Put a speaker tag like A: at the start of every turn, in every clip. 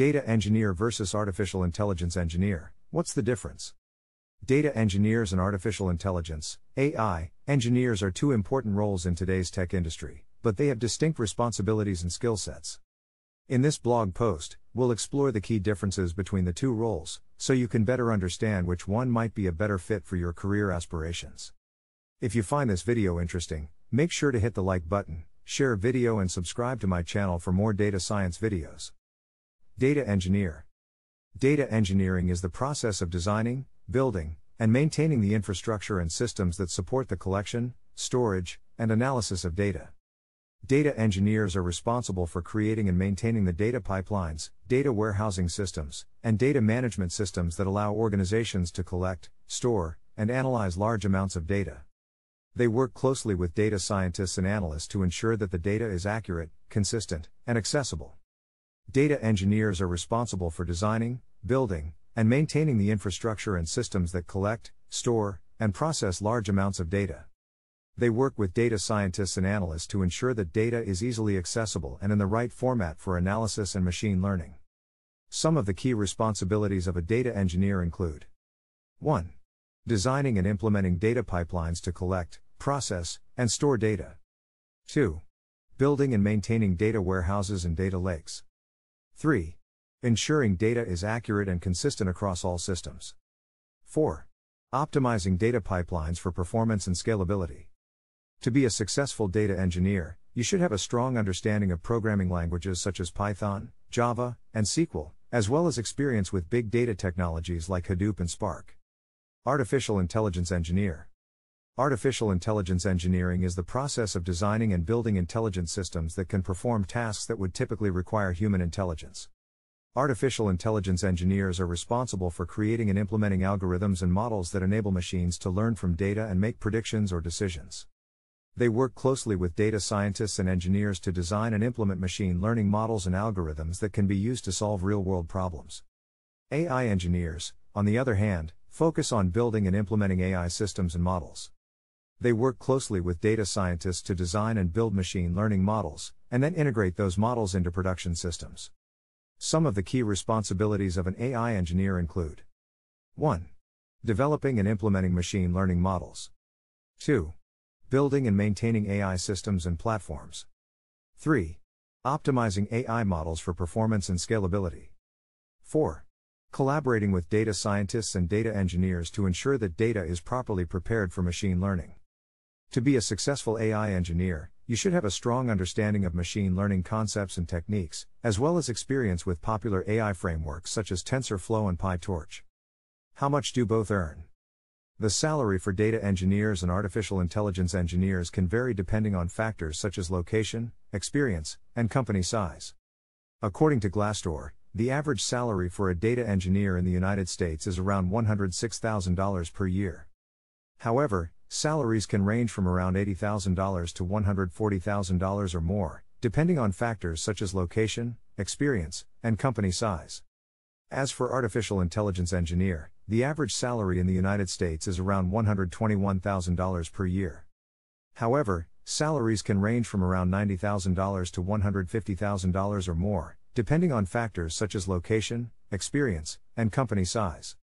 A: Data engineer versus artificial intelligence engineer, what's the difference? Data engineers and artificial intelligence, AI, engineers are two important roles in today's tech industry, but they have distinct responsibilities and skill sets. In this blog post, we'll explore the key differences between the two roles, so you can better understand which one might be a better fit for your career aspirations. If you find this video interesting, make sure to hit the like button, share video and subscribe to my channel for more data science videos. Data Engineer Data engineering is the process of designing, building, and maintaining the infrastructure and systems that support the collection, storage, and analysis of data. Data engineers are responsible for creating and maintaining the data pipelines, data warehousing systems, and data management systems that allow organizations to collect, store, and analyze large amounts of data. They work closely with data scientists and analysts to ensure that the data is accurate, consistent, and accessible. Data engineers are responsible for designing, building, and maintaining the infrastructure and systems that collect, store, and process large amounts of data. They work with data scientists and analysts to ensure that data is easily accessible and in the right format for analysis and machine learning. Some of the key responsibilities of a data engineer include 1. Designing and implementing data pipelines to collect, process, and store data. 2. Building and maintaining data warehouses and data lakes. 3. Ensuring data is accurate and consistent across all systems. 4. Optimizing data pipelines for performance and scalability. To be a successful data engineer, you should have a strong understanding of programming languages such as Python, Java, and SQL, as well as experience with big data technologies like Hadoop and Spark. Artificial Intelligence Engineer Artificial intelligence engineering is the process of designing and building intelligent systems that can perform tasks that would typically require human intelligence. Artificial intelligence engineers are responsible for creating and implementing algorithms and models that enable machines to learn from data and make predictions or decisions. They work closely with data scientists and engineers to design and implement machine learning models and algorithms that can be used to solve real world problems. AI engineers, on the other hand, focus on building and implementing AI systems and models. They work closely with data scientists to design and build machine learning models, and then integrate those models into production systems. Some of the key responsibilities of an AI engineer include 1. Developing and implementing machine learning models. 2. Building and maintaining AI systems and platforms. 3. Optimizing AI models for performance and scalability. 4. Collaborating with data scientists and data engineers to ensure that data is properly prepared for machine learning. To be a successful AI engineer, you should have a strong understanding of machine learning concepts and techniques, as well as experience with popular AI frameworks such as TensorFlow and PyTorch. How much do both earn? The salary for data engineers and artificial intelligence engineers can vary depending on factors such as location, experience, and company size. According to Glassdoor, the average salary for a data engineer in the United States is around $106,000 per year. However, Salaries can range from around $80,000 to $140,000 or more, depending on factors such as location, experience, and company size. As for artificial intelligence engineer, the average salary in the United States is around $121,000 per year. However, salaries can range from around $90,000 to $150,000 or more, depending on factors such as location, experience, and company size.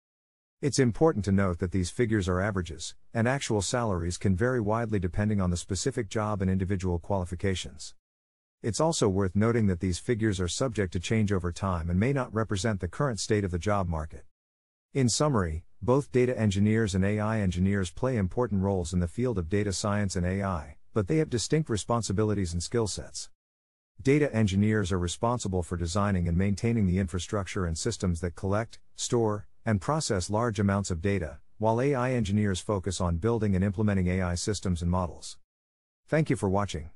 A: It's important to note that these figures are averages, and actual salaries can vary widely depending on the specific job and individual qualifications. It's also worth noting that these figures are subject to change over time and may not represent the current state of the job market. In summary, both data engineers and AI engineers play important roles in the field of data science and AI, but they have distinct responsibilities and skill sets. Data engineers are responsible for designing and maintaining the infrastructure and systems that collect, store, and process large amounts of data, while AI engineers focus on building and implementing AI systems and models. Thank you for watching.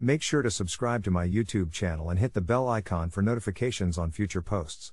A: Make sure to subscribe to my YouTube channel and hit the bell icon for notifications on future posts.